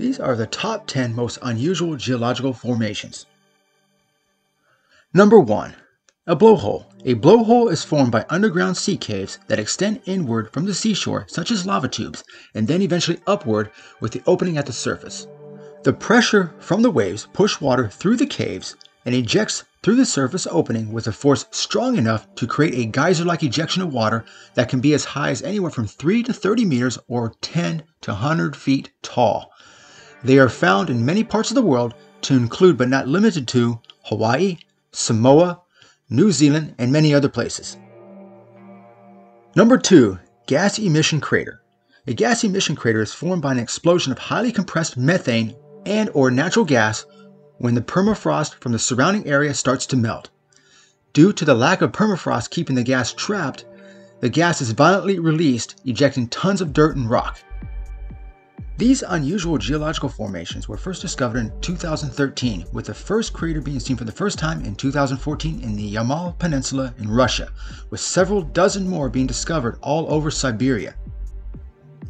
These are the top 10 most unusual geological formations. Number 1. A blowhole. A blowhole is formed by underground sea caves that extend inward from the seashore, such as lava tubes, and then eventually upward with the opening at the surface. The pressure from the waves push water through the caves and ejects through the surface opening with a force strong enough to create a geyser-like ejection of water that can be as high as anywhere from 3 to 30 meters or 10 to 100 feet tall. They are found in many parts of the world to include but not limited to Hawaii, Samoa, New Zealand, and many other places. Number 2. Gas Emission Crater A gas emission crater is formed by an explosion of highly compressed methane and or natural gas when the permafrost from the surrounding area starts to melt. Due to the lack of permafrost keeping the gas trapped, the gas is violently released, ejecting tons of dirt and rock. These unusual geological formations were first discovered in 2013, with the first crater being seen for the first time in 2014 in the Yamal Peninsula in Russia, with several dozen more being discovered all over Siberia.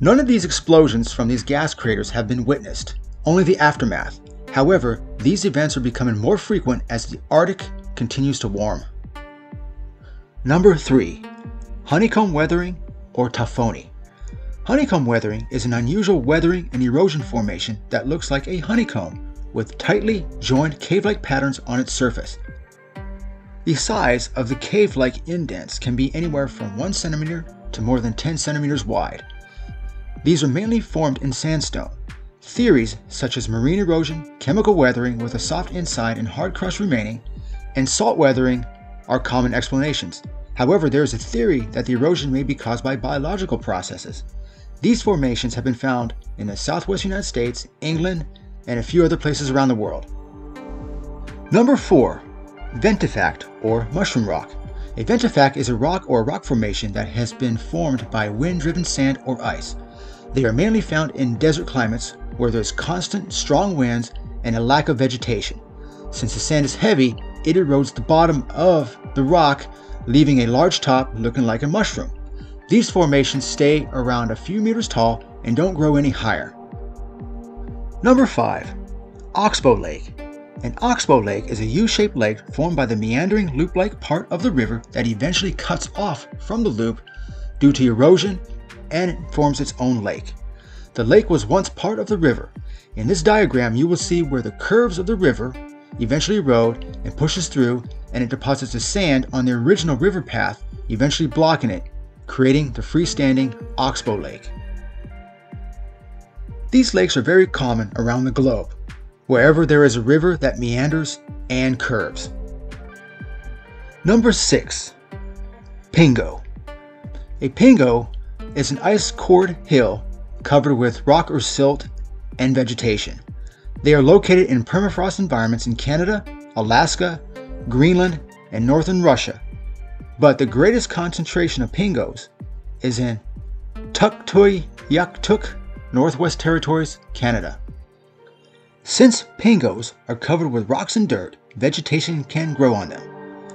None of these explosions from these gas craters have been witnessed, only the aftermath, However, these events are becoming more frequent as the Arctic continues to warm. Number 3. Honeycomb weathering or Tafoni. Honeycomb weathering is an unusual weathering and erosion formation that looks like a honeycomb with tightly joined cave-like patterns on its surface. The size of the cave-like indents can be anywhere from 1 centimeter to more than 10 centimeters wide. These are mainly formed in sandstone, Theories such as marine erosion, chemical weathering with a soft inside and hard crust remaining, and salt weathering are common explanations. However, there is a theory that the erosion may be caused by biological processes. These formations have been found in the southwest United States, England, and a few other places around the world. Number 4. Ventifact or mushroom rock. A ventifact is a rock or a rock formation that has been formed by wind driven sand or ice. They are mainly found in desert climates where there's constant, strong winds and a lack of vegetation. Since the sand is heavy, it erodes the bottom of the rock, leaving a large top looking like a mushroom. These formations stay around a few meters tall and don't grow any higher. Number 5. Oxbow Lake. An oxbow lake is a U-shaped lake formed by the meandering loop-like part of the river that eventually cuts off from the loop due to erosion and forms its own lake. The lake was once part of the river. In this diagram, you will see where the curves of the river eventually erode and pushes through and it deposits the sand on the original river path, eventually blocking it, creating the freestanding Oxbow Lake. These lakes are very common around the globe, wherever there is a river that meanders and curves. Number 6. Pingo. A pingo is an ice-cored hill covered with rock or silt and vegetation. They are located in permafrost environments in Canada, Alaska, Greenland, and northern Russia. But the greatest concentration of pingos is in Tuktoyaktuk, Northwest Territories, Canada. Since pingos are covered with rocks and dirt, vegetation can grow on them.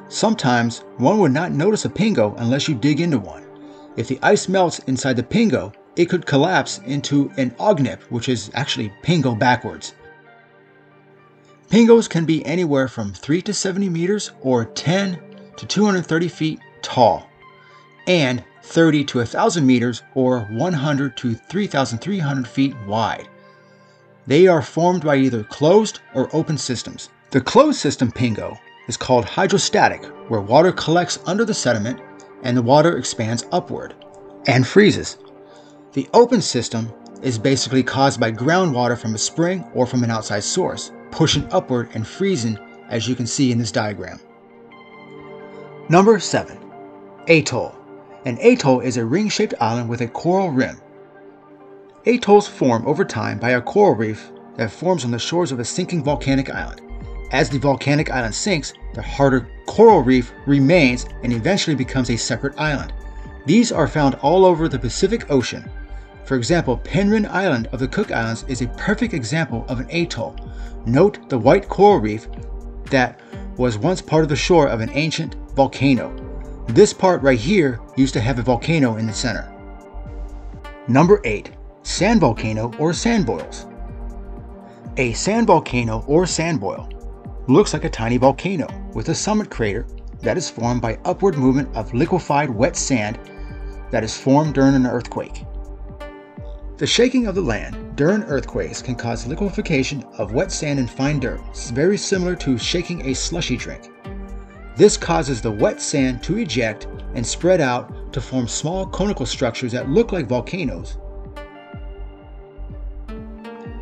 Sometimes one would not notice a pingo unless you dig into one. If the ice melts inside the pingo, it could collapse into an ognip, which is actually pingo backwards. Pingos can be anywhere from 3 to 70 meters or 10 to 230 feet tall, and 30 to 1,000 meters or 100 to 3,300 feet wide. They are formed by either closed or open systems. The closed system pingo is called hydrostatic, where water collects under the sediment and the water expands upward and freezes. The open system is basically caused by groundwater from a spring or from an outside source, pushing upward and freezing as you can see in this diagram. Number 7. Atoll. An atoll is a ring-shaped island with a coral rim. Atolls form over time by a coral reef that forms on the shores of a sinking volcanic island. As the volcanic island sinks, the harder coral reef remains and eventually becomes a separate island. These are found all over the Pacific Ocean, for example, Penrhyn Island of the Cook Islands is a perfect example of an atoll. Note the white coral reef that was once part of the shore of an ancient volcano. This part right here used to have a volcano in the center. Number 8. Sand volcano or sand boils. A sand volcano or sand boil looks like a tiny volcano with a summit crater that is formed by upward movement of liquefied wet sand that is formed during an earthquake. The shaking of the land during earthquakes can cause liquefaction of wet sand and fine dirt, very similar to shaking a slushy drink. This causes the wet sand to eject and spread out to form small conical structures that look like volcanoes.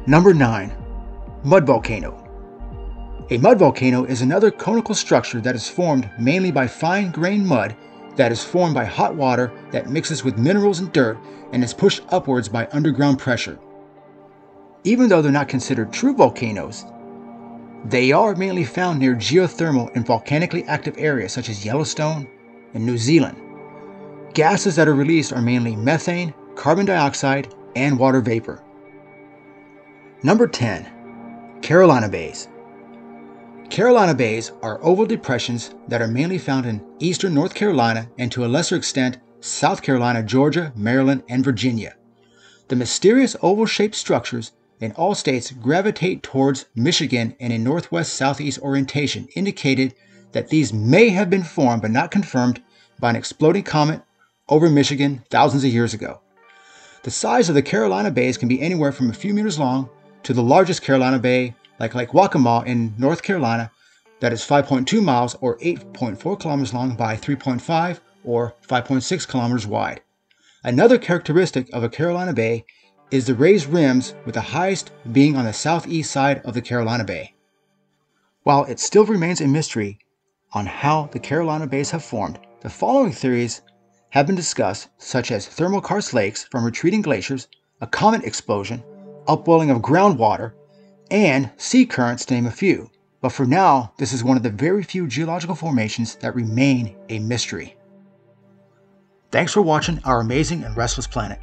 Number 9. Mud volcano. A mud volcano is another conical structure that is formed mainly by fine grained mud that is formed by hot water that mixes with minerals and dirt and is pushed upwards by underground pressure. Even though they're not considered true volcanoes, they are mainly found near geothermal and volcanically active areas such as Yellowstone and New Zealand. Gases that are released are mainly methane, carbon dioxide, and water vapor. Number 10. Carolina Bays. Carolina Bays are oval depressions that are mainly found in eastern North Carolina and to a lesser extent South Carolina, Georgia, Maryland, and Virginia. The mysterious oval shaped structures in all states gravitate towards Michigan in a northwest southeast orientation, indicated that these may have been formed but not confirmed by an exploding comet over Michigan thousands of years ago. The size of the Carolina Bays can be anywhere from a few meters long to the largest Carolina Bay like Lake Waccamaw in North Carolina, that is 5.2 miles or 8.4 kilometers long by 3.5 or 5.6 kilometers wide. Another characteristic of a Carolina Bay is the raised rims, with the highest being on the southeast side of the Carolina Bay. While it still remains a mystery on how the Carolina Bays have formed, the following theories have been discussed, such as thermal karst lakes from retreating glaciers, a comet explosion, upwelling of groundwater, and sea currents, to name a few. But for now, this is one of the very few geological formations that remain a mystery. Thanks for watching our amazing and restless planet.